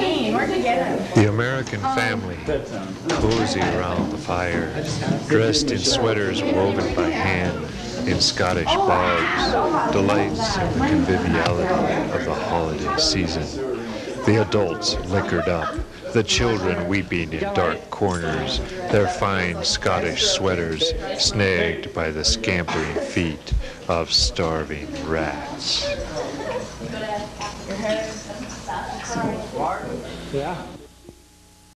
Halloween. Where'd you get him? The American family, cozy around the fire, dressed in sweaters woven by hand in Scottish bogs, delights in the conviviality of the holiday season. The adults liquored up, the children weeping in dark corners, their fine Scottish sweaters snagged by the scampering feet of starving rats. Yeah.